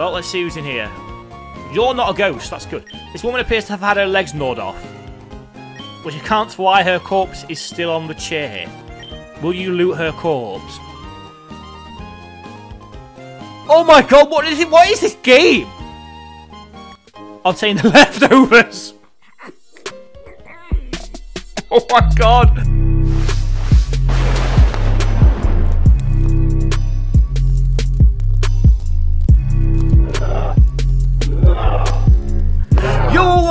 Well, let's see who's in here. You're not a ghost. That's good. This woman appears to have had her legs gnawed off, which accounts for why her corpse is still on the chair. Will you loot her corpse? Oh my god, what is it? What is this game? Obtain the leftovers. oh my god.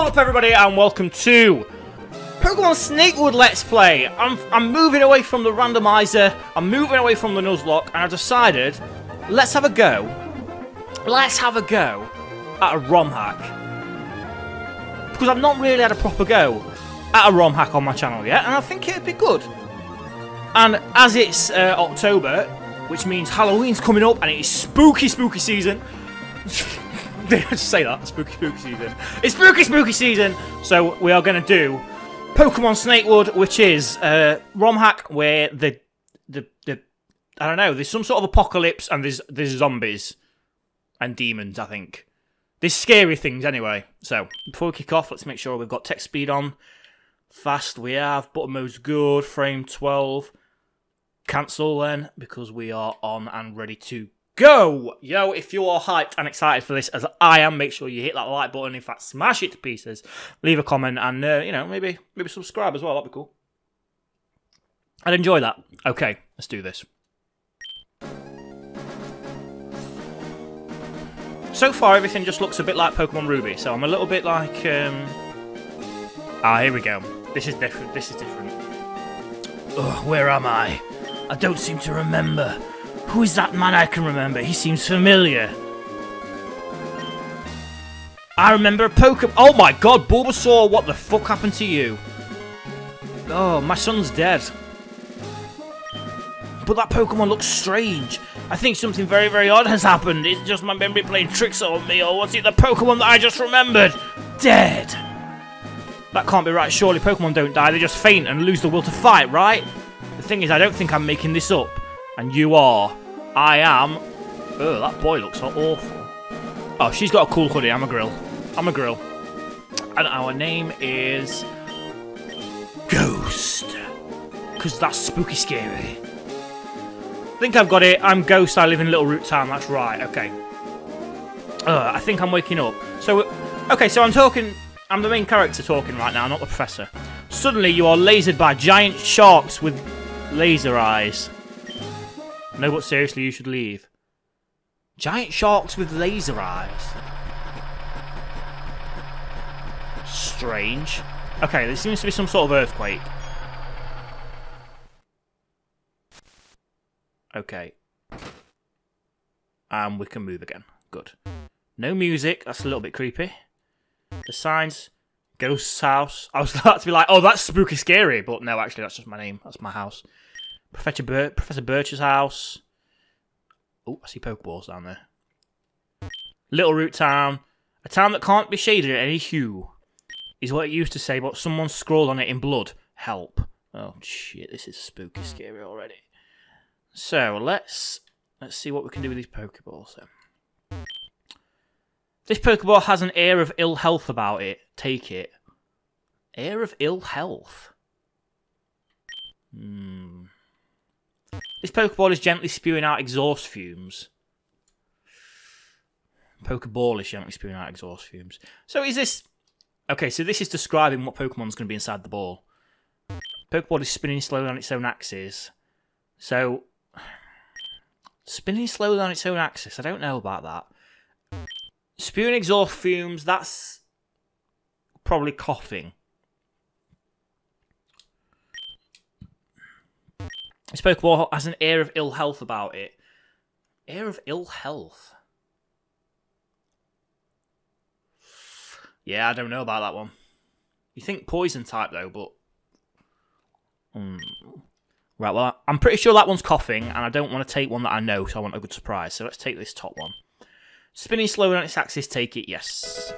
Up everybody and welcome to Pokemon Snakewood Let's Play. I'm, I'm moving away from the randomizer, I'm moving away from the Nuzlocke, and I've decided, let's have a go. Let's have a go at a ROM hack. Because I've not really had a proper go at a ROM hack on my channel yet, and I think it'd be good. And as it's uh, October, which means Halloween's coming up, and it is spooky, spooky season. Did I just say that? Spooky, spooky season. It's spooky, spooky season. So we are going to do Pokemon Snakewood, which is uh, a ROM hack where the the the I don't know. There's some sort of apocalypse and there's there's zombies and demons. I think there's scary things anyway. So before we kick off, let's make sure we've got text speed on. Fast we have. Button mode's good. Frame 12. Cancel then because we are on and ready to go. Yo, if you are hyped and excited for this as I am, make sure you hit that like button. In fact, smash it to pieces. Leave a comment and uh, you know maybe maybe subscribe as well. That'd be cool. I'd enjoy that. Okay, let's do this. So far, everything just looks a bit like Pokemon Ruby, so I'm a little bit like. Um... Ah, here we go. This is different. This is different. Ugh, where am I? I don't seem to remember. Who is that man I can remember? He seems familiar. I remember a Pokemon. Oh my god, Bulbasaur, what the fuck happened to you? Oh, my son's dead. But that Pokemon looks strange. I think something very, very odd has happened. It's just my memory playing tricks on me, or was it the Pokemon that I just remembered? Dead. That can't be right. Surely Pokemon don't die. They just faint and lose the will to fight, right? The thing is, I don't think I'm making this up. And you are. I am. Oh, that boy looks awful. Oh, she's got a cool hoodie. I'm a grill. I'm a grill. And our name is... Ghost. Because that's spooky scary. I think I've got it. I'm Ghost. I live in Littleroot Town. That's right. Okay. Uh, I think I'm waking up. So, okay, so I'm talking... I'm the main character talking right now, not the professor. Suddenly, you are lasered by giant sharks with laser eyes. No, but seriously, you should leave. Giant sharks with laser eyes. Strange. Okay, there seems to be some sort of earthquake. Okay. And we can move again. Good. No music. That's a little bit creepy. The signs. Ghost's house. I was about to be like, oh, that's spooky scary. But no, actually, that's just my name. That's my house. Professor, Bir Professor Birch's house. Oh, I see Pokeballs down there. Littleroot Town. A town that can't be shaded at any hue. Is what it used to say, but someone scrawled on it in blood. Help. Oh, shit. This is spooky scary already. So, let's... Let's see what we can do with these Pokeballs, then. This Pokeball has an air of ill health about it. Take it. Air of ill health? Hmm... This Pokeball is gently spewing out exhaust fumes. Pokeball is gently spewing out exhaust fumes. So is this... Okay, so this is describing what Pokemon's going to be inside the ball. Pokeball is spinning slowly on its own axis. So... Spinning slowly on its own axis, I don't know about that. Spewing exhaust fumes, that's... Probably coughing. This Pokeball has an air of ill health about it. Air of ill health? Yeah, I don't know about that one. You think poison type though, but... Hmm. Right, well, I'm pretty sure that one's coughing, and I don't want to take one that I know, so I want a good surprise. So let's take this top one. Spinning slowly on its axis, take it, yes.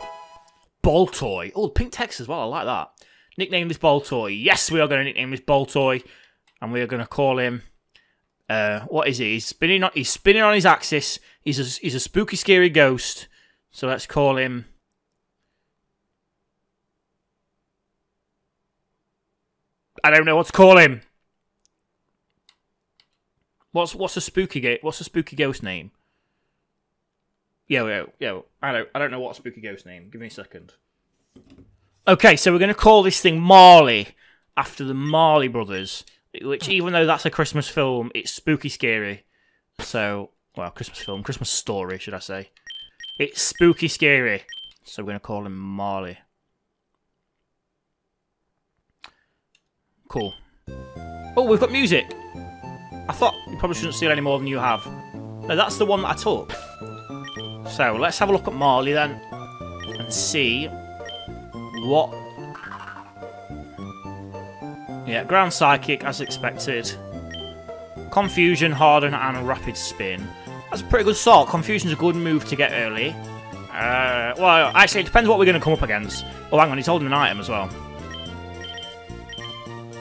Baltoy. Oh, pink text as well, I like that. Nickname this Baltoy. Yes, we are going to nickname this Baltoy and we are going to call him. Uh, what is he? He's spinning on. He's spinning on his axis. He's a, he's a spooky, scary ghost. So let's call him. I don't know what to call him. What's what's a spooky ga- What's a spooky ghost name? Yeah, yeah, yeah. I don't I don't know what a spooky ghost name. Give me a second. Okay, so we're gonna call this thing Marley after the Marley Brothers, which oh. even though that's a Christmas film, it's spooky scary. So, well, Christmas film, Christmas story, should I say? It's spooky scary. So we're gonna call him Marley. Cool. Oh, we've got music. I thought you probably shouldn't steal any more than you have. No, that's the one that I took. So, let's have a look at Marley then. And see what... Yeah, ground psychic as expected. Confusion, harden, and rapid spin. That's a pretty good start. Confusion's a good move to get early. Uh, well, actually, it depends what we're going to come up against. Oh, hang on, he's holding an item as well.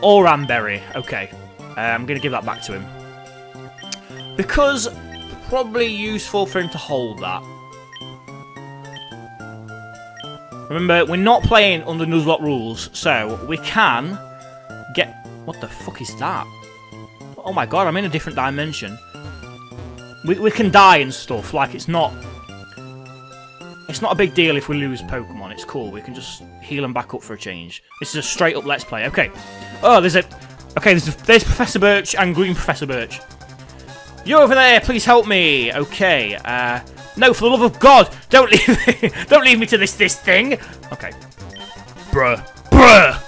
Oran berry. Okay. Uh, I'm going to give that back to him. Because probably useful for him to hold that. Remember, we're not playing under Nuzlocke rules, so we can. What the fuck is that? Oh my god, I'm in a different dimension. We, we can die and stuff, like it's not... It's not a big deal if we lose Pokemon, it's cool. We can just heal them back up for a change. This is a straight up Let's Play. Okay. Oh, there's a... Okay, there's, a, there's Professor Birch and Green Professor Birch. You over there, please help me. Okay, uh... No, for the love of God, don't leave me. don't leave me to this this thing. Okay. Bruh. Bruh.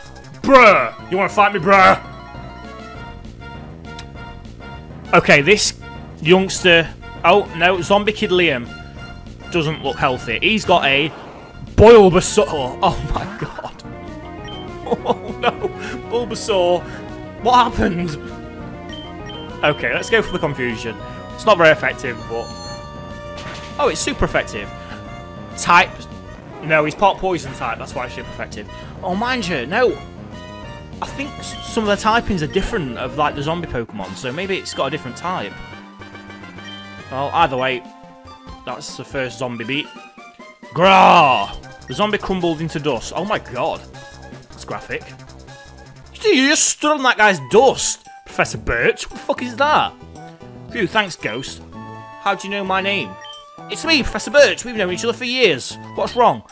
Bruh. You want to fight me, bruh? Okay, this youngster... Oh, no, Zombie Kid Liam doesn't look healthy. He's got a Bulbasaur. Oh, oh, my God. Oh, no. Bulbasaur. What happened? Okay, let's go for the confusion. It's not very effective, but... Oh, it's super effective. Type... No, he's part poison type. That's why it's super effective. Oh, mind you, no. I think some of the typings are different of, like, the zombie Pokemon, so maybe it's got a different type. Well, either way, that's the first zombie beat. Grah! The zombie crumbled into dust. Oh my god. That's graphic. You just stood on that guy's dust, Professor Birch. What the fuck is that? Phew, thanks, Ghost. How do you know my name? It's me, Professor Birch. We've known each other for years. What's wrong?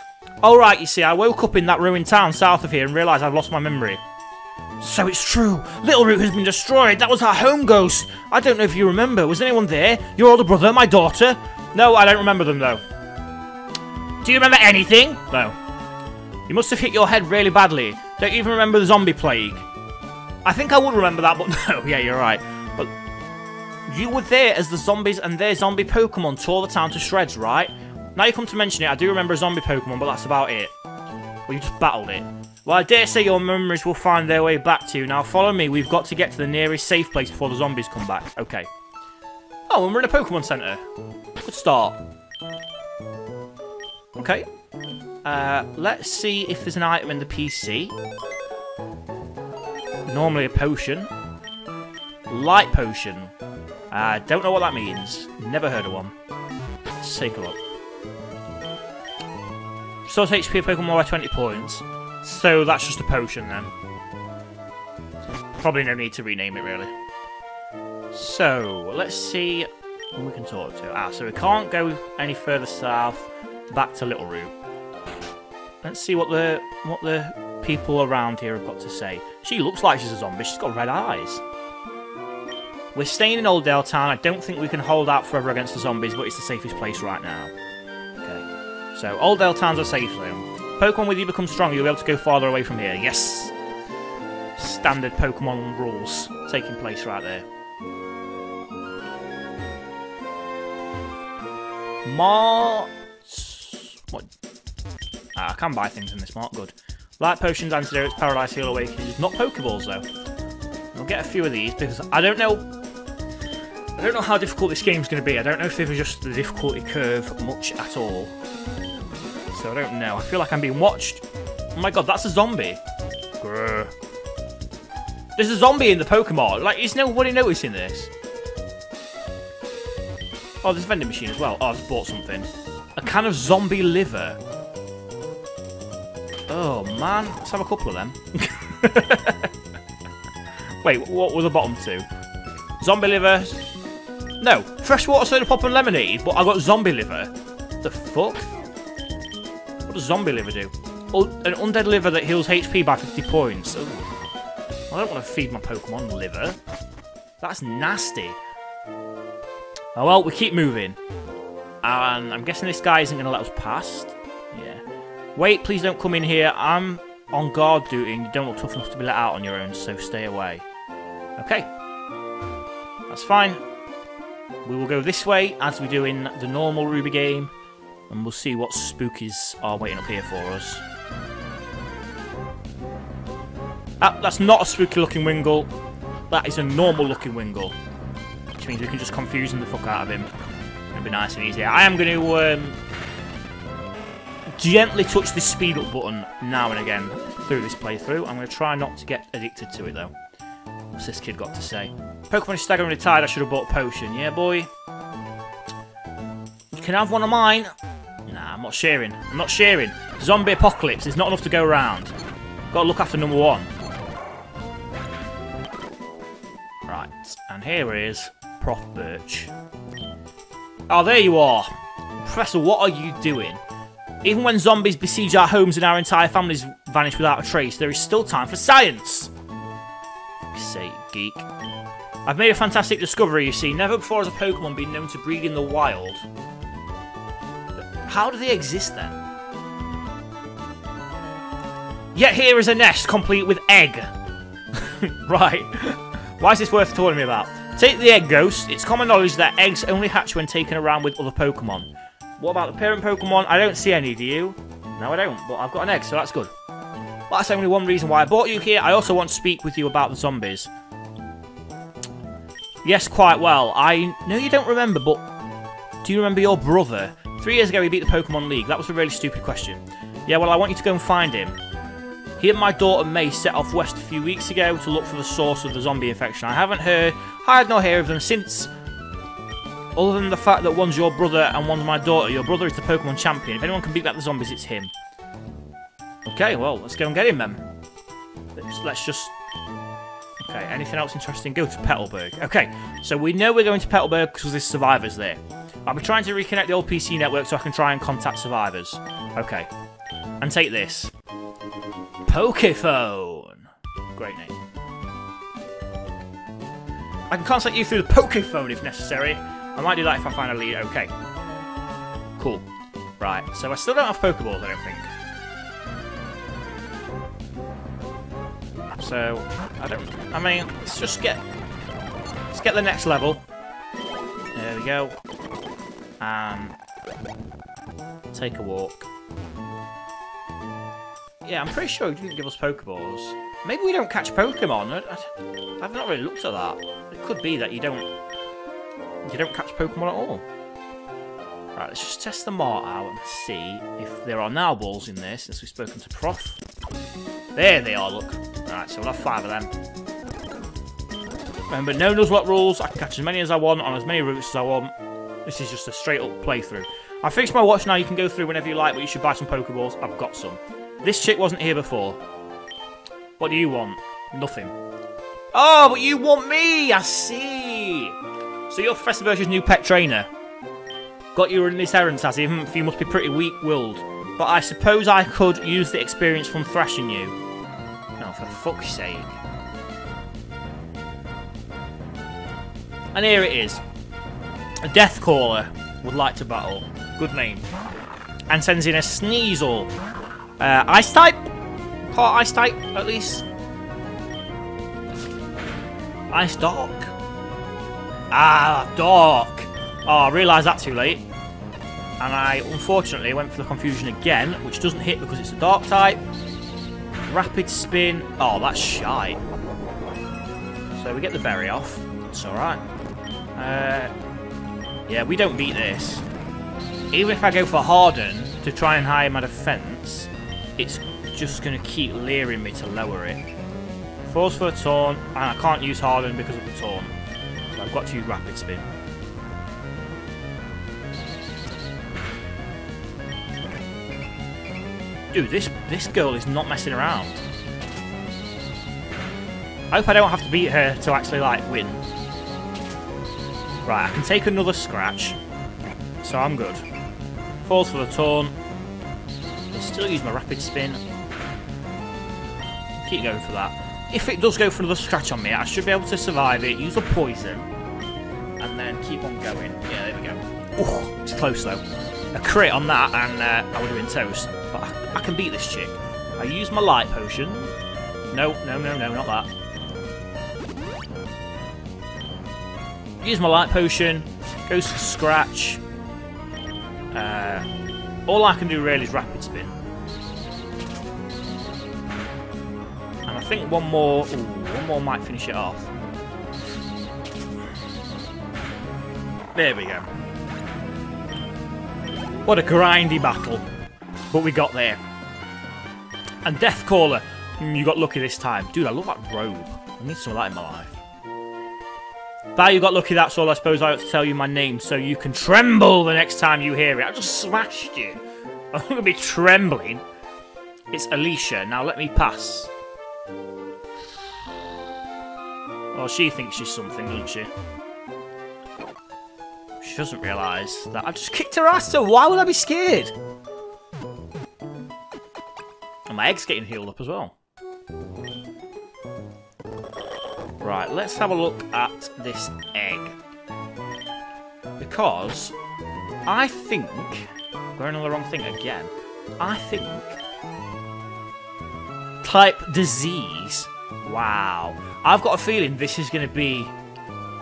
All right, you see, I woke up in that ruined town south of here and realised I've lost my memory. So it's true. Littleroot has been destroyed. That was our home ghost. I don't know if you remember. Was anyone there? Your older brother? My daughter? No, I don't remember them, though. Do you remember anything? No. You must have hit your head really badly. Don't you even remember the zombie plague? I think I would remember that, but no. Yeah, you're right. But you were there as the zombies and their zombie Pokemon tore the town to shreds, right? Now you come to mention it, I do remember a zombie Pokemon, but that's about it. Well, you just battled it. Well, I dare say your memories will find their way back to you. Now, follow me. We've got to get to the nearest safe place before the zombies come back. Okay. Oh, and we're in a Pokemon Center. Good start. Okay. Uh, let's see if there's an item in the PC. Normally a potion. Light potion. I uh, don't know what that means. Never heard of one. Let's take a look. Source HP Pokemon by 20 points. So that's just a potion then. Probably no need to rename it really. So, let's see who we can talk to. Ah, so we can't go any further south back to Littleroot. Let's see what the what the people around here have got to say. She looks like she's a zombie. She's got red eyes. We're staying in Oldale Town. I don't think we can hold out forever against the zombies, but it's the safest place right now. Okay. So, Oldale Town's a safe zone. Pokemon with you become strong, you'll be able to go farther away from here. Yes! Standard Pokemon rules taking place right there. Mart... What? Ah, I can buy things in this mart, good. Light potions, antidotes, paralyze, heal, awakenings. Not Pokeballs, though. I'll get a few of these because I don't know... I don't know how difficult this game's going to be. I don't know if they've the difficulty curve much at all so I don't know. I feel like I'm being watched. Oh my god, that's a zombie. Grr. There's a zombie in the Pokemon. Like, is nobody noticing this? Oh, there's a vending machine as well. Oh, I just bought something. A can of zombie liver. Oh, man. Let's have a couple of them. Wait, what were the bottom two? Zombie liver. No, freshwater soda pop and lemonade, but I got zombie liver. The fuck? What does zombie liver do? Oh, an undead liver that heals HP by 50 points. Ooh. I don't want to feed my Pokemon liver. That's nasty. Oh well, we keep moving. And I'm guessing this guy isn't going to let us past. Yeah. Wait, please don't come in here. I'm on guard duty and you don't look tough enough to be let out on your own, so stay away. Okay. That's fine. We will go this way, as we do in the normal Ruby game, and we'll see what spookies are waiting up here for us. Ah, that's not a spooky-looking Wingull. That is a normal-looking Wingull. Which means we can just confuse him the fuck out of him. It'll be nice and easy. I am going to um, gently touch the speed up button now and again through this playthrough. I'm going to try not to get addicted to it, though. What's this kid got to say? Pokemon is staggeringly tired. I should have bought a potion. Yeah, boy? You can have one of mine. Nah, I'm not sharing. I'm not sharing. Zombie apocalypse. There's not enough to go around. Got to look after number one. Right, and here is Prof Birch. Oh, there you are. Professor, what are you doing? Even when zombies besiege our homes and our entire families vanish without a trace, there is still time for science! Say, geek. I've made a fantastic discovery, you see. Never before has a Pokemon been known to breed in the wild. How do they exist then? Yet here is a nest complete with egg. right. Why is this worth telling me about? Take the egg ghost. It's common knowledge that eggs only hatch when taken around with other Pokemon. What about the parent Pokemon? I don't see any, do you? No, I don't, but I've got an egg, so that's good. That's only one reason why I brought you here. I also want to speak with you about the zombies. Yes, quite well. I know you don't remember, but do you remember your brother? Three years ago, he beat the Pokemon League. That was a really stupid question. Yeah, well, I want you to go and find him. He and my daughter May set off west a few weeks ago to look for the source of the zombie infection. I haven't heard, heard nor hear of them since. Other than the fact that one's your brother and one's my daughter, your brother is the Pokemon champion. If anyone can beat back the zombies, it's him. Okay, well, let's go and get him then. Let's, let's just Okay, anything else interesting? Go to Petalburg. Okay, so we know we're going to Petalburg because there's survivors there. I'll be trying to reconnect the old PC network so I can try and contact survivors. Okay. And take this. Pokephone. Great name. I can contact you through the Pokephone if necessary. I might do that if I find a lead. Okay. Cool. Right, so I still don't have Pokeballs, I don't think. So, I don't... I mean, let's just get... Let's get the next level. There we go. And... Take a walk. Yeah, I'm pretty sure he didn't give us Pokeballs. Maybe we don't catch Pokemon. I, I, I've not really looked at that. It could be that you don't... You don't catch Pokemon at all. Right, let's just test the Mart out and see if there are now balls in there since we've spoken to Prof. There they are, look. Alright, so we'll have five of them. Remember, Nuzlocke rules. I can catch as many as I want on as many routes as I want. This is just a straight up playthrough. I fixed my watch now. You can go through whenever you like, but you should buy some Pokeballs. I've got some. This chick wasn't here before. What do you want? Nothing. Oh, but you want me! I see! So you're Professor Birch's new pet trainer. Got you in this errand, he? Hmm, you must be pretty weak-willed. But I suppose I could use the experience from thrashing you. No, for fuck's sake. And here it is. A Death Caller would like to battle. Good name. And sends in a Sneasel. Uh, ice type? Call Ice type, at least. Ice Dark. Ah, Dark. Oh, I realised that too late. And I, unfortunately, went for the confusion again, which doesn't hit because it's a Dark type. Rapid Spin. Oh, that's shy. So we get the berry off. It's alright. Uh, yeah, we don't beat this. Even if I go for Harden to try and hide my defence, it's just going to keep leering me to lower it. Force for a Taunt, and I can't use Harden because of the Taunt. So I've got to use Rapid Spin. Dude, this, this girl is not messing around. I hope I don't have to beat her to actually, like, win. Right, I can take another scratch. So I'm good. Falls for the taunt. I'll still use my rapid spin. Keep going for that. If it does go for another scratch on me, I should be able to survive it, use a poison, and then keep on going. Yeah, there we go. Ooh, it's close though. A crit on that, and uh, I would have been toast. But I, I can beat this chick. I use my light potion. No, no, no, no, not that. Use my light potion. Goes for scratch. Uh, all I can do really is rapid spin. And I think one more, ooh, one more might finish it off. There we go. What a grindy battle. But we got there. And Deathcaller, mm, you got lucky this time. Dude, I love that robe. I need some of that in my life. That you got lucky, that's all I suppose I ought to tell you my name so you can tremble the next time you hear it. I just smashed you. I'm going to be trembling. It's Alicia. Now let me pass. Well, she thinks she's something, doesn't she? She doesn't realise that I just kicked her ass, so why would I be scared? And my egg's getting healed up as well. Right, let's have a look at this egg. Because I think, going on the wrong thing again, I think type disease. Wow. I've got a feeling this is going to be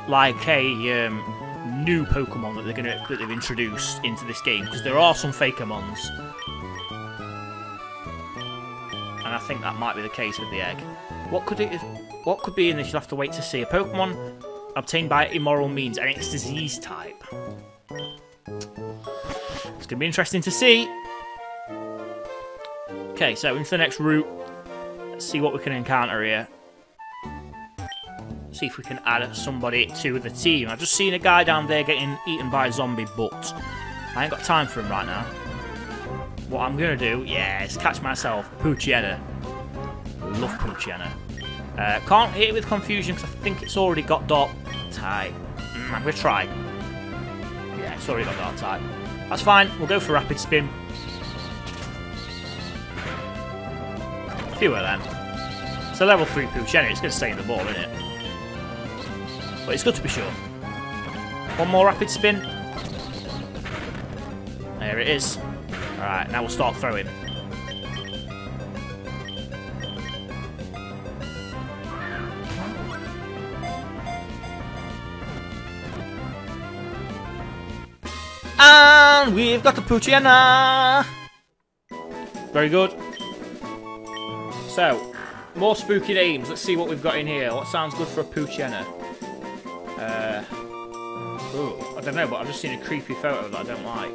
like a um, new Pokemon that they're going to that they've introduced into this game because there are some Fakemons. And I think that might be the case with the egg. What could it what could be in this? You'll have to wait to see. A Pokemon obtained by immoral means, and it's disease type. It's going to be interesting to see. Okay, so into the next route. Let's see what we can encounter here. See if we can add somebody to the team. I've just seen a guy down there getting eaten by a zombie, but I ain't got time for him right now. What I'm going to do, yeah, is catch myself Poochyena. Love Poochyena. Uh, can't hit it with confusion because I think it's already got dark type. Mm, I'm going to try. Yeah, it's already got dark type. That's fine. We'll go for rapid spin. Fewer then. It's a level 3 Poochyena. It's going to stay in the ball, isn't it? But it's good to be sure. One more rapid spin. There it is. Alright, now we'll start throwing. And we've got the Poochyena! Very good. So, more spooky names. Let's see what we've got in here. What sounds good for a Poochyena? Uh, ooh, I don't know, but I've just seen a creepy photo that I don't like.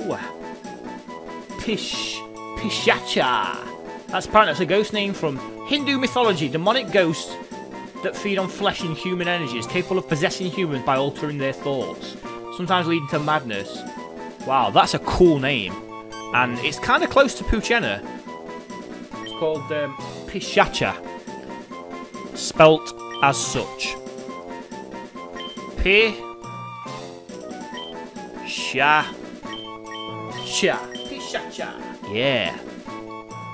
Ooh, Pish, Pishacha. That's apparently that's a ghost name from Hindu mythology. Demonic ghosts that feed on flesh and human energies, capable of possessing humans by altering their thoughts sometimes leading to madness. Wow, that's a cool name. And it's kind of close to Poochyena. It's called um, Pishacha. Spelt as such. P. Sha. Cha. Pishacha. Yeah.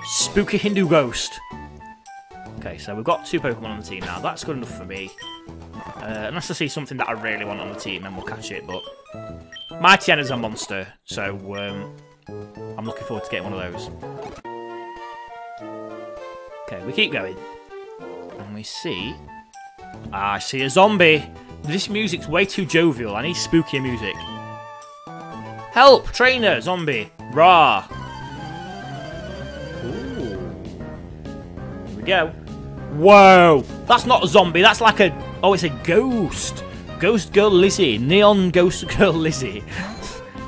Spooky Hindu ghost. Okay, so we've got two Pokemon on the team now. That's good enough for me. Uh, unless I see something that I really want on the team, then we'll catch it. But Mightyena's a monster, so um, I'm looking forward to getting one of those. Okay, we keep going. And we see... Ah, I see a zombie. This music's way too jovial. I need spookier music. Help! Trainer! Zombie! Rah! Ooh. Here we go. Whoa! That's not a zombie, that's like a Oh, it's a ghost. Ghost Girl Lizzie. Neon Ghost Girl Lizzie.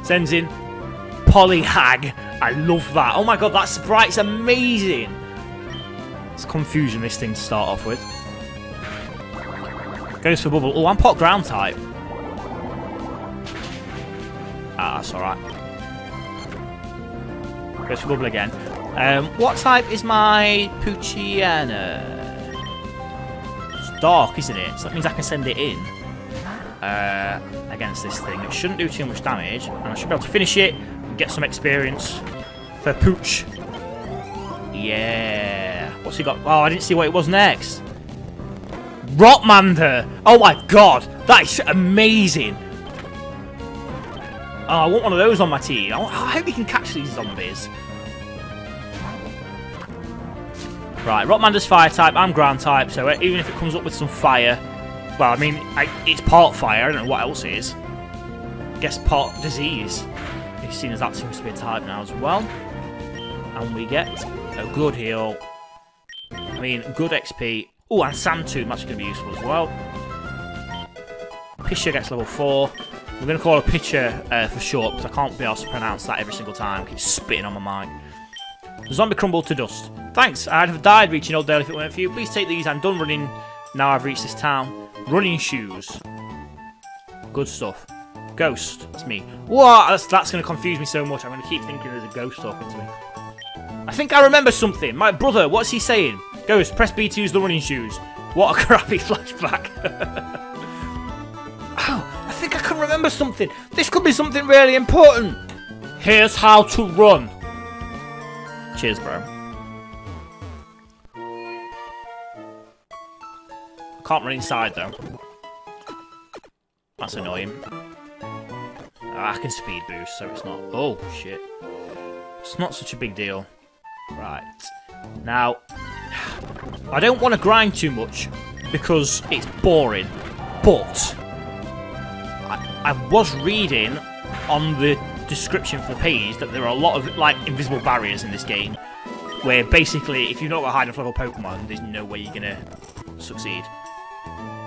Sends in Polly Hag. I love that. Oh my god, that sprite's amazing. It's confusion, this thing to start off with. Goes for Bubble. Oh, I'm pot ground type. Ah, that's alright. Goes for bubble again. Um, what type is my Poochyena? Dark, isn't it? So that means I can send it in uh, against this thing. It shouldn't do too much damage, and I should be able to finish it and get some experience for Pooch. Yeah. What's he got? Oh, I didn't see what it was next. Rotmander! Oh my god! That is amazing! Oh, I want one of those on my team. I, I hope we can catch these zombies. Right, Rotmander's fire type, I'm ground type, so even if it comes up with some fire... Well, I mean, I, it's part fire, I don't know what else it is. I guess part disease. Seeing as that seems to be a type now as well. And we get a good heal. I mean, good XP. Oh, and Sand Tomb, that's going to be useful as well. Pisha gets level 4. We're going to call it Pitcher uh, for short, because I can't be able to pronounce that every single time. Keep spitting on my mic. Zombie crumbled to dust. Thanks, I'd have died reaching Oldale if it weren't for you. Please take these, I'm done running now I've reached this town. Running shoes. Good stuff. Ghost, that's me. What? That's, that's going to confuse me so much. I'm going to keep thinking there's a ghost talking to me. I think I remember something. My brother, what's he saying? Ghost, press B to use the running shoes. What a crappy flashback. oh, I think I can remember something. This could be something really important. Here's how to run. Cheers, bro. Can't run inside, though. That's annoying. Ah, I can speed boost, so it's not... Oh, shit. It's not such a big deal. Right. Now, I don't want to grind too much because it's boring, but I, I was reading on the description for the page that there are a lot of like invisible barriers in this game where basically if you're not a high enough level Pokemon, there's no way you're gonna succeed.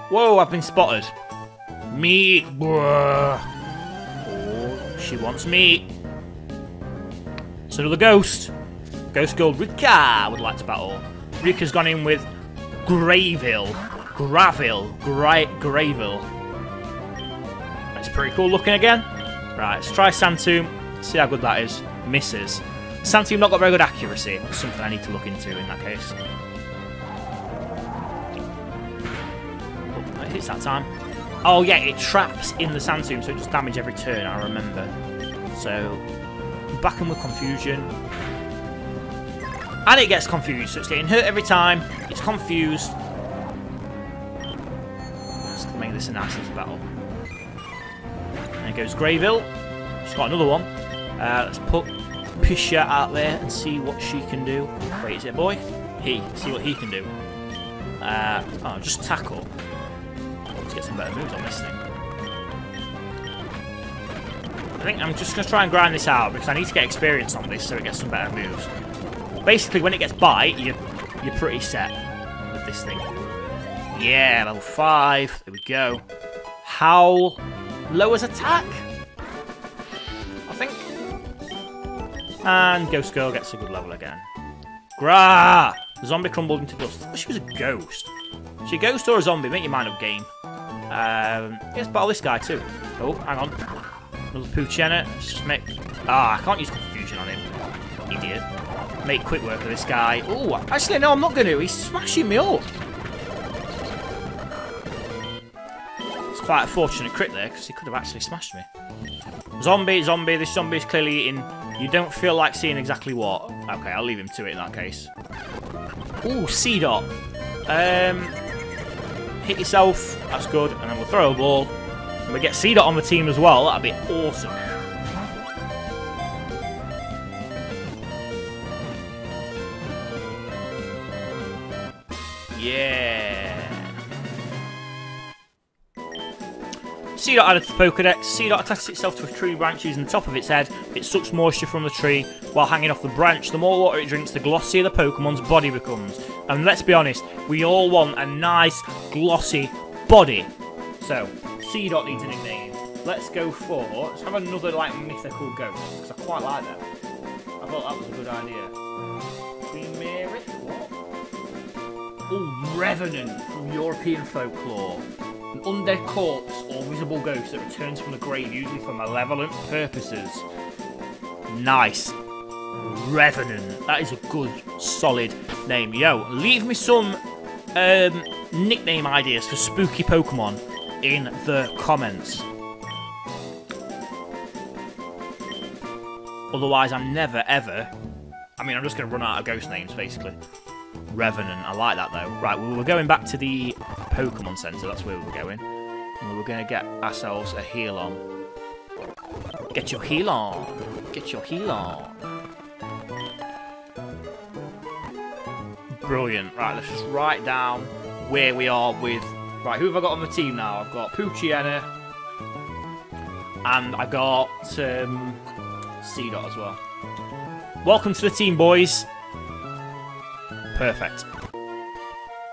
Whoa, I've been spotted. Meat. Oh, she wants meat. So another ghost. Ghost Girl Rika would like to battle. Rika's gone in with Grayville. Graville. Gra Grayville. That's pretty cool looking again. Right, let's try Sand Tomb. See how good that is. Misses. Sand Tomb not got very good accuracy. Something I need to look into in that case. That time. Oh yeah, it traps in the Sand Tomb, so it does damage every turn, I remember. So, back in with Confusion. And it gets confused, so it's getting hurt every time. It's confused. Let's make this a nice little battle. And it goes Grayville. She's got another one. Uh, let's put Pisha out there and see what she can do. Wait, is it a boy? He. See what he can do. Uh, oh, just tackle. Let's get some better moves on this thing. I think I'm just going to try and grind this out because I need to get experience on this so it gets some better moves. Basically, when it gets bite, you, you're pretty set with this thing. Yeah, level 5. There we go. Howl lowers attack? I think. And Ghost Girl gets a good level again. Gra! The zombie crumbled into dust. She was a ghost. Is she a ghost or a zombie? Make your mind up, game. Um, let's battle this guy too. Oh, hang on. Another Poochyena. Let's. Ah, I can't use confusion on him. Idiot make quick work of this guy. Oh, actually, no, I'm not going to. He's smashing me up. It's quite a fortunate crit there, because he could have actually smashed me. Zombie, zombie. This zombie is clearly eating... You don't feel like seeing exactly what. Okay, I'll leave him to it in that case. Ooh, Seedot. Um, hit yourself. That's good. And then we'll throw a ball. And we get Seedot on the team as well. That'd be awesome. Yeah. Seedot added to the Pokedex. Seedot attaches itself to a tree branch using the top of its head. It sucks moisture from the tree while hanging off the branch. The more water it drinks, the glossier the Pokemon's body becomes. And let's be honest, we all want a nice, glossy body. So, Seedot needs a nickname. Let's go for... Let's have another, like, mythical ghost. Because I quite like that. I thought that was a good idea. Queen Mary? What? Oh, Revenant from European folklore. An undead corpse or visible ghost that returns from the grave, usually for malevolent purposes. Nice. Revenant. That is a good, solid name. Yo, leave me some um, nickname ideas for spooky Pokemon in the comments. Otherwise, I'm never, ever... I mean, I'm just going to run out of ghost names, basically. Revenant. I like that, though. Right, we're going back to the Pokemon Center. That's where we were going. And we were going to get ourselves a heal on. Get your heal on. Get your heal on. Brilliant. Right, let's just write down where we are with... Right, who have I got on the team now? I've got Poochyena. And I got um, Seedot as well. Welcome to the team, boys. Perfect.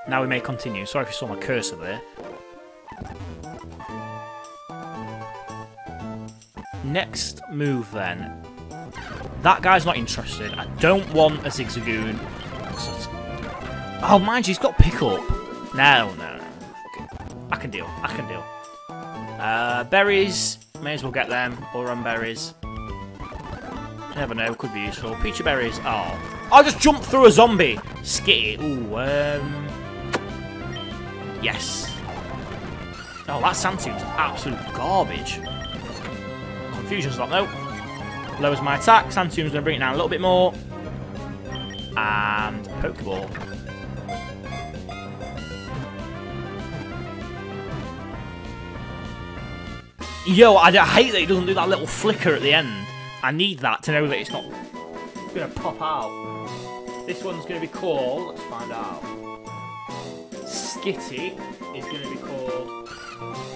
Now we may continue. Sorry if you saw my cursor there. Next move, then. That guy's not interested. I don't want a Zigzagoon. Oh, mind you, he's got pickup. No, no. I can deal. I can deal. Uh, berries. May as well get them. Oran berries. Never know. Could be useful. Pecha berries. Oh. I just jumped through a zombie. Skitty. Ooh, um... Yes. Oh, that Sand Tomb's absolute garbage. Confusion's not, though. Lowers my attack. Sand Tomb's going to bring it down a little bit more. And Pokeball. Yo, I, I hate that he doesn't do that little flicker at the end. I need that to know that it's not going to pop out. This one's going to be called, let's find out. Skitty is going to be called...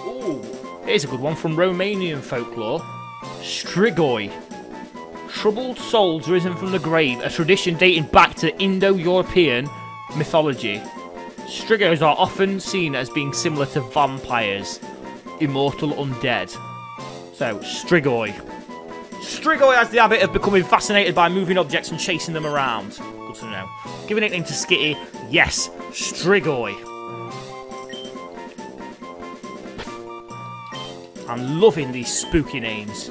Ooh, here's a good one from Romanian folklore. Strigoi. Troubled souls risen from the grave, a tradition dating back to Indo-European mythology. Strigos are often seen as being similar to vampires, immortal undead. So, Strigoi. Strigoi has the habit of becoming fascinated by moving objects and chasing them around. Good to know. Give a nickname to Skitty. Yes, Strigoi. I'm loving these spooky names.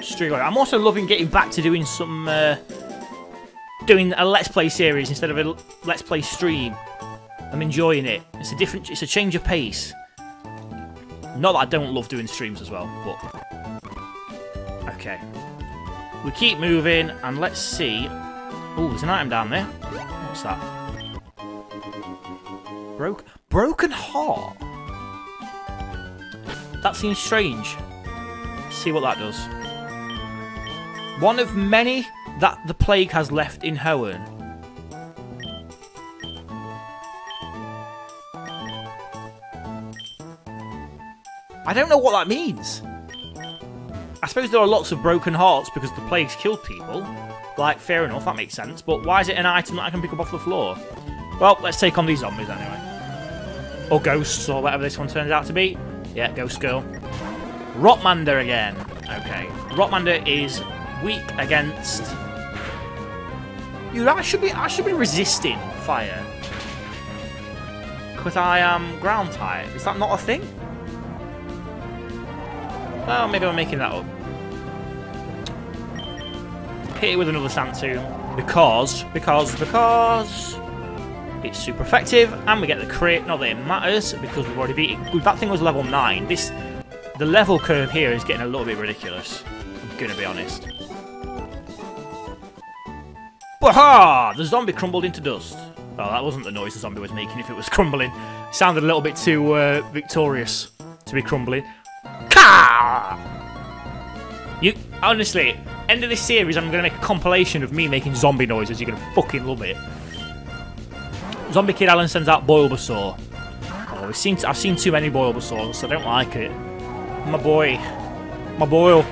Strigoi. I'm also loving getting back to doing some... Uh, doing a Let's Play series instead of a Let's Play stream. I'm enjoying it. It's a different... It's a change of pace. Not that I don't love doing streams as well, but... Okay. We keep moving, and let's see... Oh, there's an item down there. What's that? Broke... Broken Heart? That seems strange. Let's see what that does. One of many that the plague has left in Hoenn. I don't know what that means. I suppose there are lots of broken hearts because the plague's killed people. Like, fair enough, that makes sense. But why is it an item that I can pick up off the floor? Well, let's take on these zombies anyway. Or ghosts, or whatever this one turns out to be. Yeah, ghost girl. Rotmander again. Okay. Rotmander is weak against... You, I should be, I should be resisting fire. Because I am ground type. Is that not a thing? Oh, maybe I'm making that up. Hit it with another Sandtomb. Because, because, because... It's super effective, and we get the crit. Not that it matters, because we've already beat it. That thing was level 9. This, The level curve here is getting a little bit ridiculous. I'm going to be honest. Baha! The zombie crumbled into dust. Oh, that wasn't the noise the zombie was making if it was crumbling. It sounded a little bit too uh, victorious to be crumbling. You honestly, end of this series, I'm gonna make a compilation of me making zombie noises. You're gonna fucking love it. Zombie Kid Allen sends out Bulbasaur. Oh, we've seen I've seen too many Bulbasaurs, so I don't like it. My boy, my boy.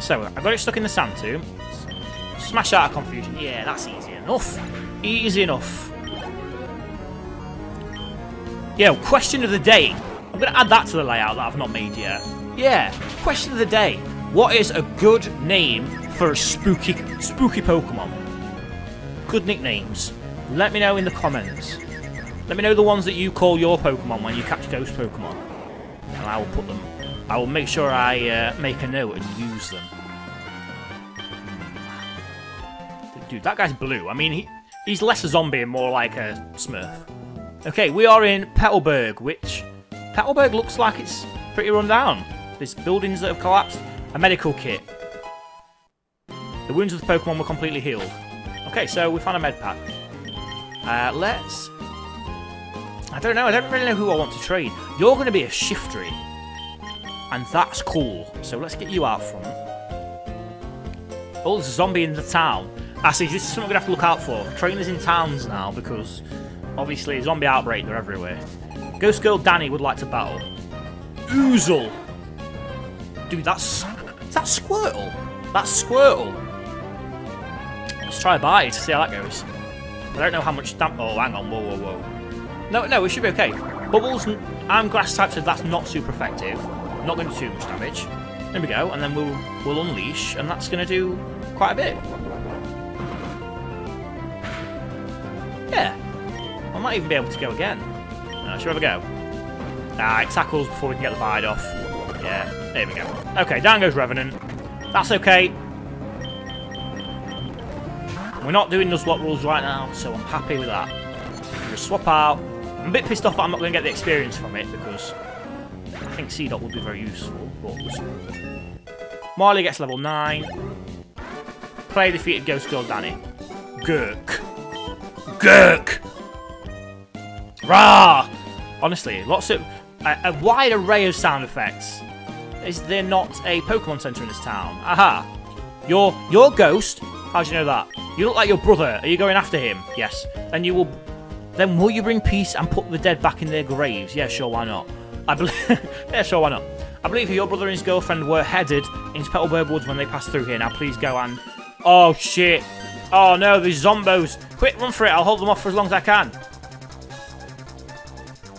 So I got it stuck in the Sandtomb. Smash out of confusion. Yeah, that's easy enough. Easy enough. Yeah, question of the day. I'm going to add that to the layout that I've not made yet. Yeah, question of the day. What is a good name for a spooky, spooky Pokemon? Good nicknames. Let me know in the comments. Let me know the ones that you call your Pokemon when you catch ghost Pokemon. and I will put them. I will make sure I uh, make a note and use them. Dude, that guy's blue. I mean, he, he's less a zombie and more like a smurf. Okay, we are in Petalburg, which... Petalburg looks like it's pretty run down. There's buildings that have collapsed. A medical kit. The wounds of the Pokemon were completely healed. Okay, so we found a med pack. Uh, let's... I don't know, I don't really know who I want to trade. You're going to be a Shiftry. And that's cool. So let's get you out front. Oh, there's a zombie in the town. I see, this is something we're going to have to look out for. Trainers in towns now, because obviously zombie outbreak, they're everywhere. Ghost Girl Danny would like to battle. Oozle! Dude, that's... That Squirtle? That's Squirtle. Let's try a bite to see how that goes. I don't know how much damage... Oh, hang on. Whoa, whoa, whoa. No, no, it should be okay. Bubbles and grass type, so that's not super effective. Not going to do too much damage. There we go, and then we'll we'll unleash, and that's going to do quite a bit. Yeah. I might even be able to go again. Uh, should we have a go? Ah, it tackles before we can get the bite off. Yeah, there we go. Okay, down goes Revenant. That's okay. We're not doing the Nuzlocke rules right now, so I'm happy with that. Just swap out. I'm a bit pissed off that I'm not going to get the experience from it, because I think Seedot would be very useful. But Marley gets level 9. Play defeated Ghost Girl Danny. Gurk. Gurk! Rah! Honestly, lots of... A, a wide array of sound effects. Is there not a Pokemon Center in this town? Aha! Your your ghost? How do you know that? You look like your brother. Are you going after him? Yes. Then you will... Then will you bring peace and put the dead back in their graves? Yeah, sure, why not? I believe... yeah, sure, why not? I believe your brother and his girlfriend were headed into Petalburg Woods when they passed through here. Now please go and... Oh, shit. Oh, no, these zombos. Quick, run for it. I'll hold them off for as long as I can.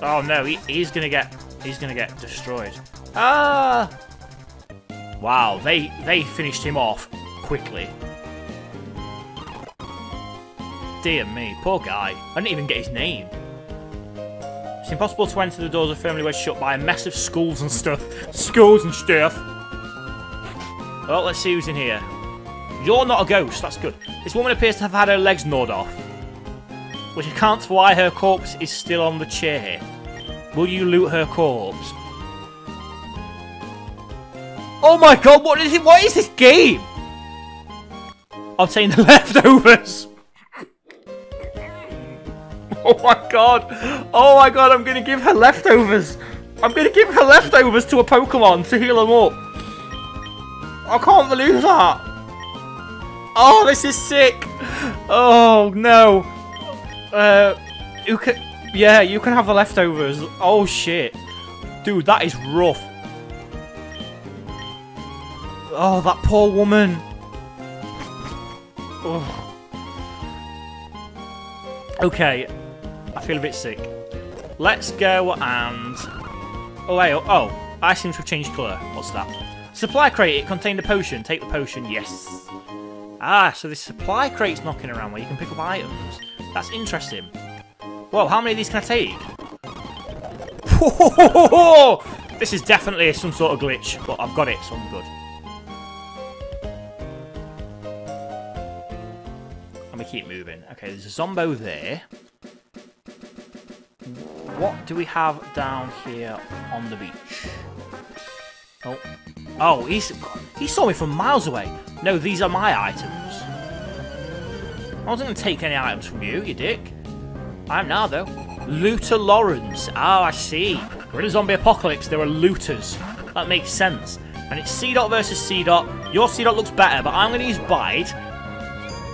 Oh, no, he, he's going to get... He's going to get destroyed. Ah! Wow, they, they finished him off quickly. Dear me, poor guy. I didn't even get his name. It's impossible to enter the doors are firmly wedged shut by a mess of schools and stuff. Schools and stuff. Well, let's see who's in here. You're not a ghost, that's good. This woman appears to have had her legs gnawed off. Which accounts for why her corpse is still on the chair. Will you loot her corpse? Oh my god, what is it? What is this game? Obtain the leftovers. oh my god. Oh my god, I'm going to give her leftovers. I'm going to give her leftovers to a Pokemon to heal them up. I can't believe that. Oh, this is sick. Oh, no. Uh, you can... Yeah, you can have the leftovers. Oh, shit. Dude, that is rough. Oh, that poor woman. Oh. Okay, I feel a bit sick. Let's go and... Oh, wait, oh, I seem to have changed colour. What's that? Supply crate, it contained a potion. Take the potion, yes. Ah, so this supply crate's knocking around where you can pick up items. That's interesting. Whoa, how many of these can I take? This is definitely some sort of glitch, but I've got it, so I'm good. Let me keep moving. Okay, there's a Zombo there. What do we have down here on the beach? Oh, oh, he's he saw me from miles away. No, these are my items. I wasn't going to take any items from you, you dick. I am now, though. Looter Lawrence. Oh, I see. We're in a zombie apocalypse. There are looters. That makes sense. And it's Seedot versus Seedot. Your Seedot looks better, but I'm going to use Bide.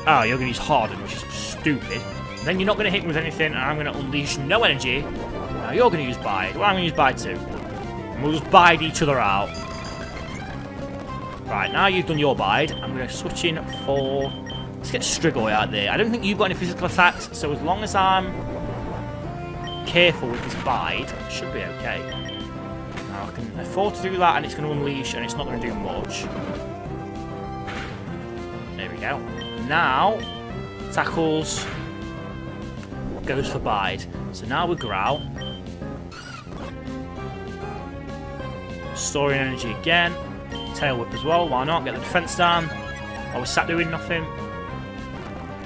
Oh, you're going to use Harden, which is stupid. Then you're not going to hit me with anything, and I'm going to unleash no energy. Now you're going to use Bide. Well, I'm going to use Bide too. And we'll just Bide each other out. Right, now you've done your Bide, I'm going to switch in for... Let's get Strigoi out there. I don't think you've got any physical attacks, so as long as I'm careful with this Bide, it should be okay. Now I can afford to do that, and it's going to unleash, and it's not going to do much. There we go. Now, tackles goes for Bide. So now we Growl. Storing energy again. Tail whip as well, why not? Get the defense down. While we're sat doing nothing.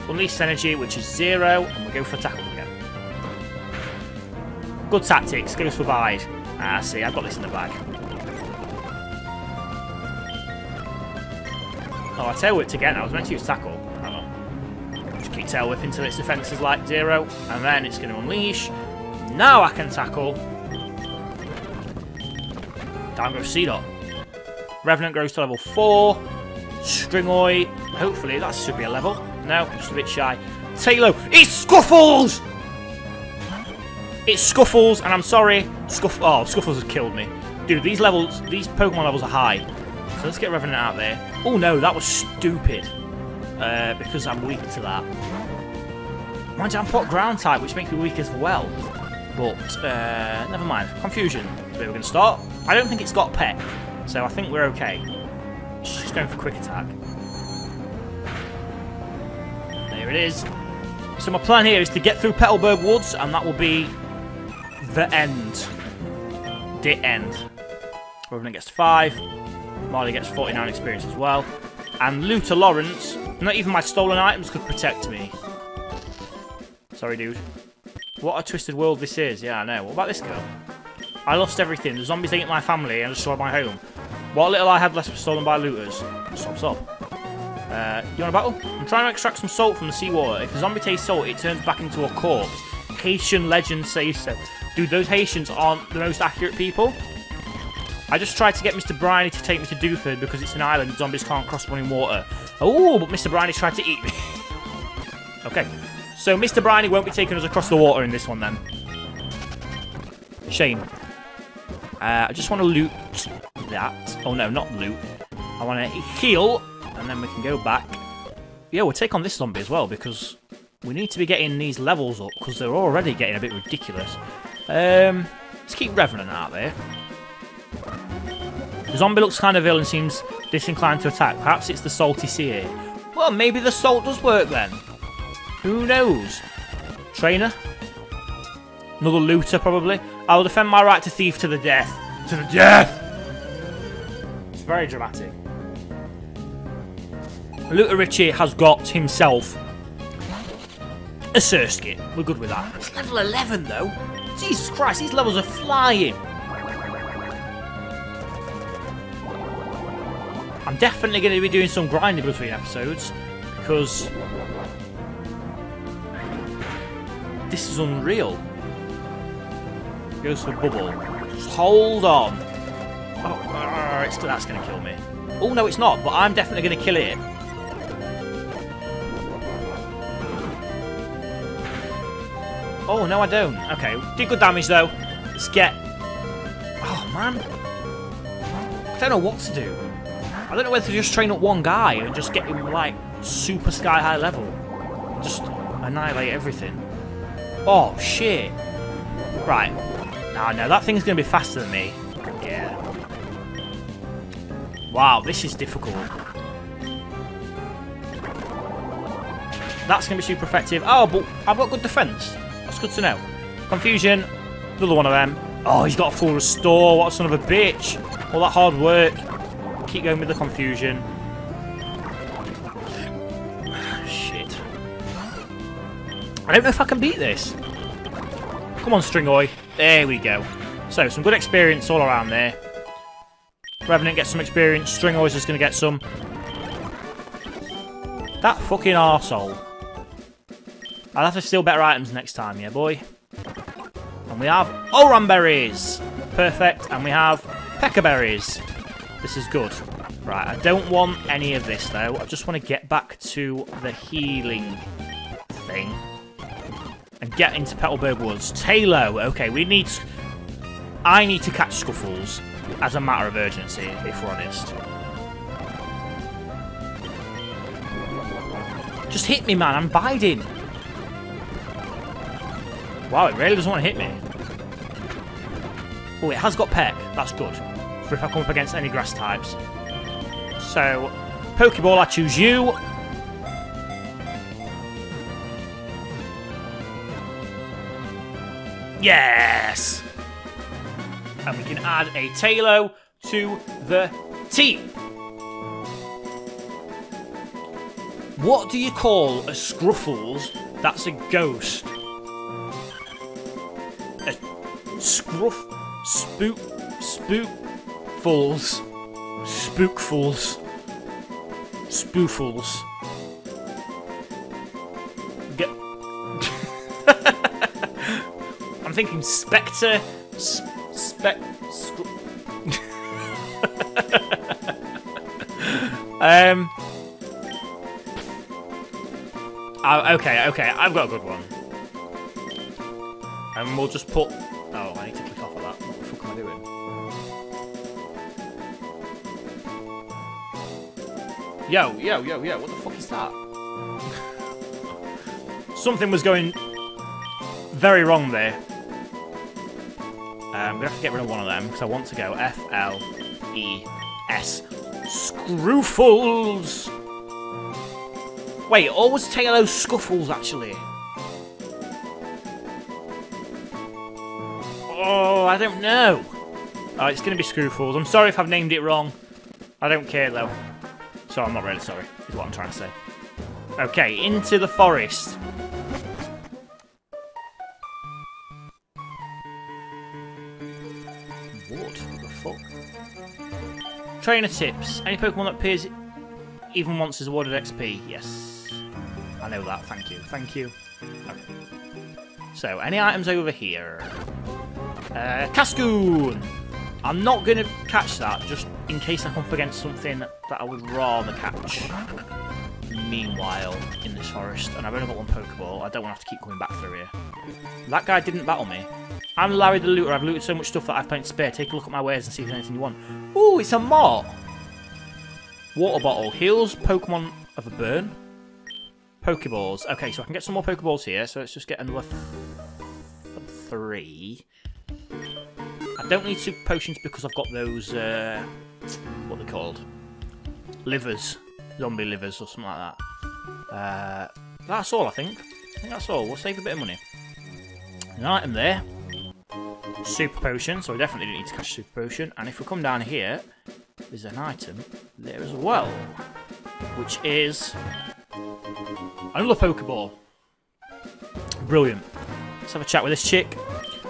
Unleash energy, which is zero, and we go for tackle again. Good tactics, goes for bide. Ah, see, I've got this in the bag. Oh, I tail whipped again. I was meant to use tackle. Tail whipping until its defense is like zero, and then it's going to unleash. Now I can tackle. Down goes Seedot. Revenant grows to level 4. Strigoi, hopefully that should be a level. No, just a bit shy. Taillow, it scuffles! It scuffles, and I'm sorry, Scuff. Oh, scuffles has killed me. Dude, these levels, these Pokemon levels are high. So let's get Revenant out there. Oh no, that was stupid. Uh, because I'm weak to that. Mind you, I'm put ground type, which makes me weak as well. But, uh, never mind. Confusion is where we're going to start. I don't think it's got Peck, so I think we're okay. She's going for quick attack. There it is. So my plan here is to get through Petalburg Woods, and that will be the end. The end. Revenant gets 5. Marley gets 49 experience as well. And Looter Lawrence, not even my stolen items could protect me. Sorry, dude. What a twisted world this is. Yeah, I know. What about this girl? I lost everything. The zombies ate my family and destroyed my home. What little I had left was stolen by looters. Stop, stop. Uh, you want a battle? I'm trying to extract some salt from the seawater. If a zombie tastes salt, it turns back into a corpse. Haitian legend says so. Dude, those Haitians aren't the most accurate people. I just tried to get Mr. Briny to take me to Dewford because it's an island zombies can't cross running water. Oh, but Mr. Briny tried to eat me. okay, so Mr. Briny won't be taking us across the water in this one then. Shame. Uh, I just want to loot that. Oh no, not loot. I want to heal, and then we can go back. Yeah, we'll take on this zombie as well, because we need to be getting these levels up, because they're already getting a bit ridiculous. Um, let's keep Revenant out there. The zombie looks kind of ill and seems disinclined to attack. Perhaps it's the salty sea. Well, maybe the salt does work then. Who knows? Trainer? Another looter, probably. I will defend my right to thief to the death. To the death! It's very dramatic. Looter Richie has got himself a Surskit. We're good with that. It's level 11, though. Jesus Christ, these levels are flying. I'm definitely going to be doing some grinding between episodes because this is unreal. Goes for bubble. Just hold on. Oh, it's, that's going to kill me. Oh, no, it's not, but I'm definitely going to kill it. Oh, no, I don't. Okay, did good damage, though. Let's get... Oh, man. I don't know what to do. I don't know whether to just train up one guy and just get him, like, super sky high level. Just annihilate everything. Oh, shit. Right. Now, no, that thing's going to be faster than me. Yeah. Wow, this is difficult. That's going to be super effective. Oh, but I've got good defense. That's good to know. Confusion. Another one of them. Oh, he's got a full restore. What a son of a bitch. All that hard work. Keep going with the confusion. Shit. I don't know if I can beat this. Come on, Strigoi. There we go. So, some good experience all around there. Revenant gets some experience. Strigoi's is going to get some. That fucking arsehole. I'll have to steal better items next time, yeah, boy. And we have Oran berries. Perfect. And we have Pecha berries. This is good. Right, I don't want any of this, though. I just want to get back to the healing thing. And get into Petalburg Woods. Taillow, Okay, we need... I need to catch Scuffles as a matter of urgency, if we're honest. Just hit me, man. I'm biding. Wow, it really doesn't want to hit me. Oh, it has got Peck. That's good. For if I come up against any grass types. So, Pokeball, I choose you. Yes! And we can add a Taillow to the T. What do you call a scruffles that's a ghost? A scruff, spook, spookfuls, spookfuls, spoofles. Get. I'm thinking spectre, s- spec, scru- um. Oh, okay, okay, I've got a good one. And we'll just put. Yo, yo, yo, yo, what the fuck is that? Something was going very wrong there. Um, I'm gonna have to get rid of one of them because I want to go F L E S. Screwfuls! Wait, always was Taillow Scuffles actually? Oh, I don't know. Oh, it's going to be Screwfuls. I'm sorry if I've named it wrong. I don't care though. So I'm not really sorry, is what I'm trying to say. Okay, into the forest. What the fuck? Trainer tips. Any Pokemon that appears even once is awarded XP. Yes. I know that. Thank you. Thank you. Okay. So, any items over here? Uh, Cascoon! I'm not going to catch that, just in case I come up against something that I would rather catch. Meanwhile, in this forest, and I've only got one Pokeball, I don't want to have to keep coming back through here. That guy didn't battle me. I'm Larry the Looter, I've looted so much stuff that I've plenty spare. Take a look at my wares and see if there's anything you want. Ooh, it's a Mott! Water bottle. Heals Pokemon of a burn. Pokeballs. Okay, so I can get some more Pokeballs here, so let's just get another th three. Don't need super potions because I've got those, uh, what are they called? Livers. Zombie livers or something like that. Uh, that's all, I think. I think that's all. We'll save a bit of money. An item there. Super potion, so we definitely didn't need to catch super potion. And if we come down here, there's an item there as well. Which is another Pokeball. Brilliant. Let's have a chat with this chick.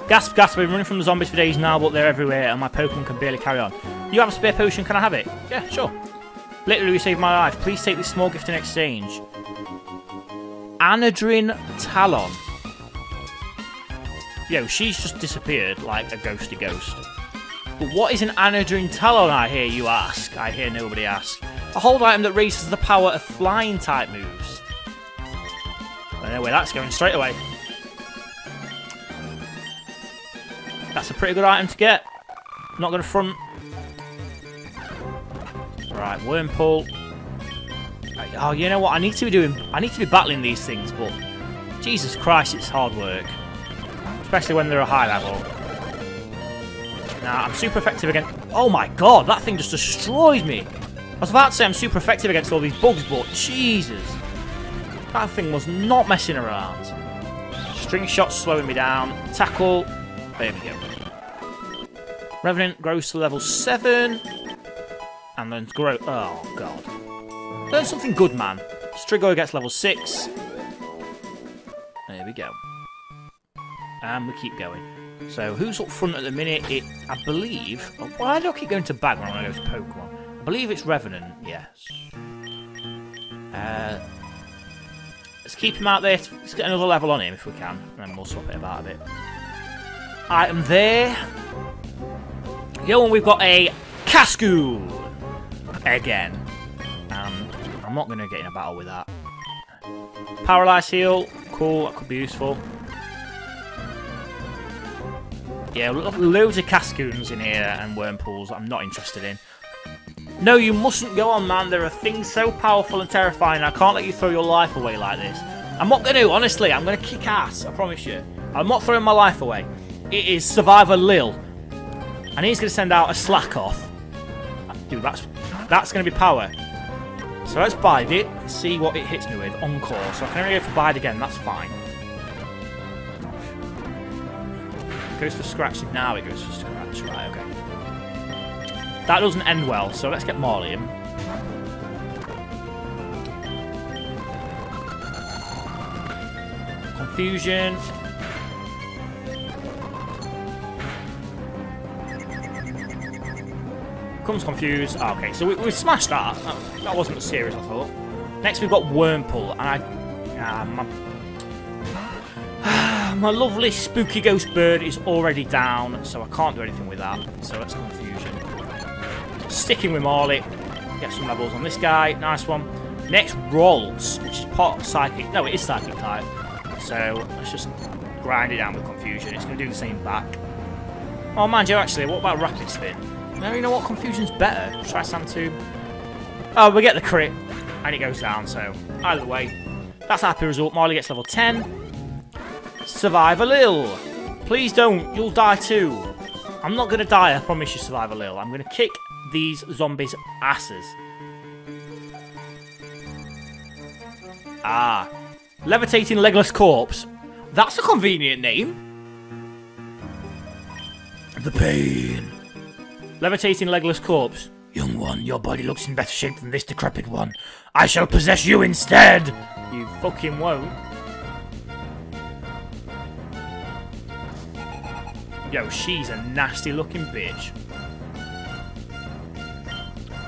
Gasp, gasp, I've been running from the zombies for days now, but they're everywhere and my Pokemon can barely carry on. You have a spare potion, can I have it? Yeah, sure. Literally, you saved my life. Please take this small gift in exchange. Anadrin Talon. Yo, she's just disappeared like a ghosty ghost. But what is an Anadrin Talon, I hear you ask? I hear nobody ask. A hold item that raises the power of flying type moves. I know where that's going straight away. That's a pretty good item to get. Not going to front. Right, Wurmple. Oh, you know what? I need to be doing. I need to be battling these things, but Jesus Christ, it's hard work, especially when they're a high level. Now I'm super effective against. Oh my God, that thing just destroyed me. I was about to say I'm super effective against all these bugs, but Jesus, that thing was not messing around. String shot slowing me down. Tackle. There we go. Revenant grows to level 7. And then grow. Oh, God. Learn something good, man. Strigo gets level 6. There we go. And we keep going. So, who's up front at the minute? It, I believe. Oh, why do I keep going to bag when I go to Pokemon? I believe it's Revenant, yes. Uh, let's keep him out there. Let's get another level on him if we can. And then we'll swap it about a bit. Item there. Yo, and we've got a Cascoon again. Um, I'm not going to get in a battle with that. Paralyze heal. Cool, that could be useful. Yeah, lo- loads of Cascoons in here and Wurmples I'm not interested in. No, you mustn't go on, man. There are things so powerful and terrifying. I can't let you throw your life away like this. I'm not going to, honestly. I'm going to kick ass. I promise you. I'm not throwing my life away. It is Survivor Lil. And he's going to send out a Slakoth. Dude, that's that's going to be power. So let's bide it. See what it hits me with. Encore. So I can only go for bide again. That's fine. Goes for scratch. Now it goes for scratch. Right, okay. That doesn't end well, so let's get in. Confusion. Comes confused. Oh, okay, so we, we smashed that. that. that. wasn't as serious, I thought. Next, we've got Wurmple, and I... Ah, my, my lovely spooky ghost bird is already down, so I can't do anything with that. So let's confusion. Sticking with Marley. Get some levels on this guy. Nice one. Next, Ralts, which is part psychic. No, it is psychic type. So let's just grind it down with confusion. It's going to do the same back. Oh, mind you, actually, what about rapid spin? Now you know what? Confusion's better. Try Sand Oh, we get the crit. And it goes down, so either way. That's a happy result. Marley gets level 10. Survivor Lil. Please don't. You'll die too. I'm not going to die, I promise you, Survivor Lil. I'm going to kick these zombies' asses. Ah. Levitating Legless Corpse. That's a convenient name. The pain. Levitating legless corpse. Young one, your body looks in better shape than this decrepit one. I shall possess you instead! You fucking won't. Yo, she's a nasty looking bitch.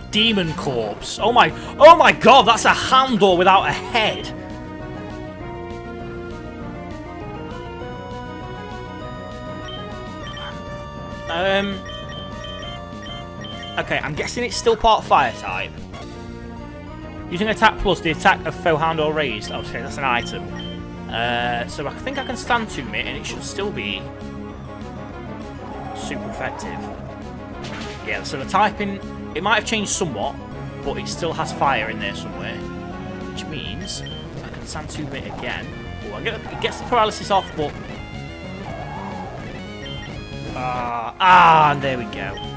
Demon corpse. Oh my, oh my god, that's a handle without a head. Um, Okay, I'm guessing it's still part fire type. Using attack plus, the attack of foe hand or raised. Okay, that's an item. Uh, so I think I can stand 2 minutes and it should still be super effective. Yeah, so the typing, it might have changed somewhat, but it still has fire in there somewhere. Which means I can stand 2 minutes again. Oh, I get, it gets the paralysis off, but... Uh, ah, and there we go.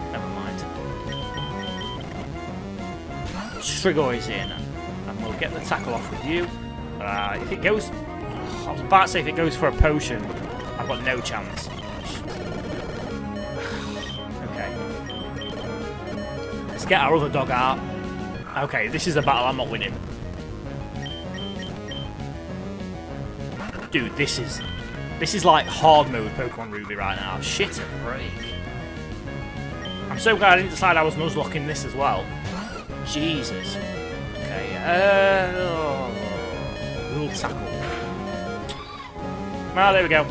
Strigoi in. And we'll get the tackle off with you. Uh, if it goes... I was about to say if it goes for a potion, I've got no chance. Okay. Let's get our other dog out. Okay, this is a battle I'm not winning. Dude, this is... This is like hard mode Pokemon Ruby right now. Shit a break. I'm so glad I didn't decide I was Nuzlocking this as well. Jesus. Okay, uh... Oh, tackle. Well, there we go.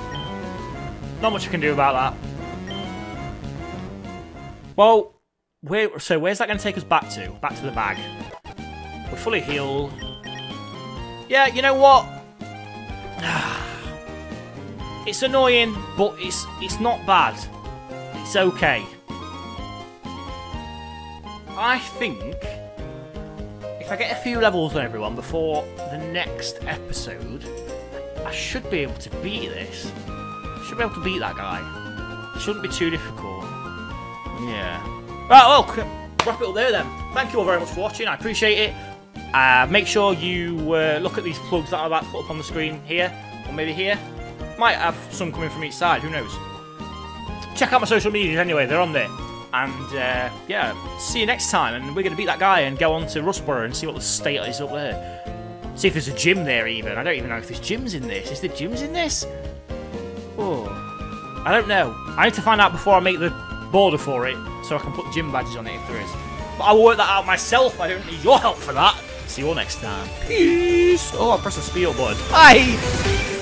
Not much I can do about that. Well, where, so where's that going to take us back to? Back to the bag. We're fully healed. Yeah, you know what? it's annoying, but it's it's not bad. It's okay. I think if I get a few levels on everyone before the next episode, I should be able to beat this. I should be able to beat that guy. It shouldn't be too difficult. Yeah. Right, well, wrap it up there then. Thank you all very much for watching. I appreciate it. Uh, make sure you uh, look at these plugs that to put up on the screen here, or maybe here. Might have some coming from each side, who knows. Check out my social medias anyway, they're on there. And uh, yeah, see you next time. And we're going to beat that guy and go on to Rustboro and see what the state is up there. See if there's a gym there even. I don't even know if there's gyms in this. Is there gyms in this? Oh, I don't know. I need to find out before I make the border for it so I can put gym badges on it if there is. But I will work that out myself. I don't need your help for that. See you all next time. Peace. Oh, I pressed the speed button. Bye.